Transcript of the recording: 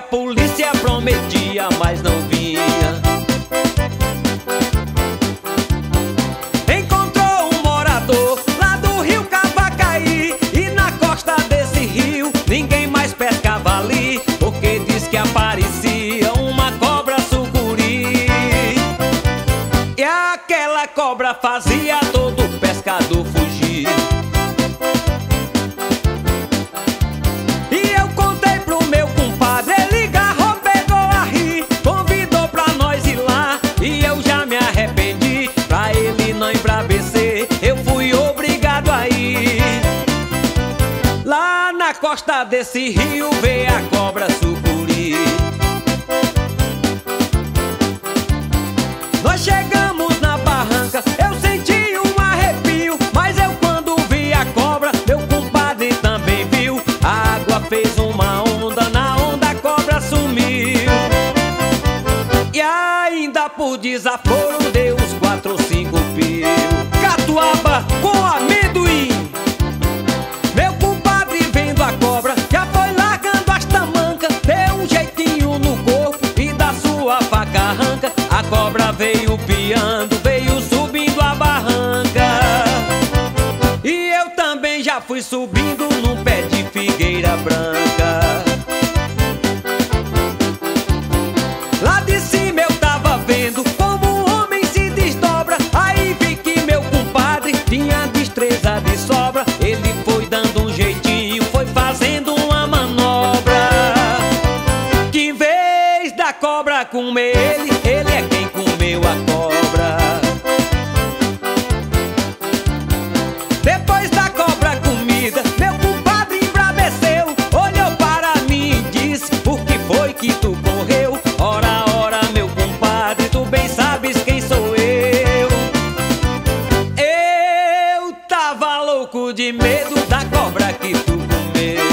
polícia prometia, mas não vinha. Encontrou um morador lá do rio Cavacaí E na costa desse rio ninguém mais pescava ali Porque diz que aparecia uma cobra sucuri E aquela cobra fazia todo pescador fugir costa desse rio vê a cobra sucuri Nós chegamos na barranca, eu senti um arrepio Mas eu quando vi a cobra, meu compadre também viu. A água fez uma onda, na onda a cobra sumiu. E ainda por desaforo deu uns quatro ou cinco pio. Catuaba cobra veio piando, veio subindo a barranca. E eu também já fui subindo num pé de figueira branca cobra comer ele, ele é quem comeu a cobra. Depois da cobra comida, meu compadre embraveceu Olhou para mim e disse, por que foi que tu correu? Ora, ora, meu compadre, tu bem sabes quem sou eu. Eu tava louco de medo da cobra que tu comeu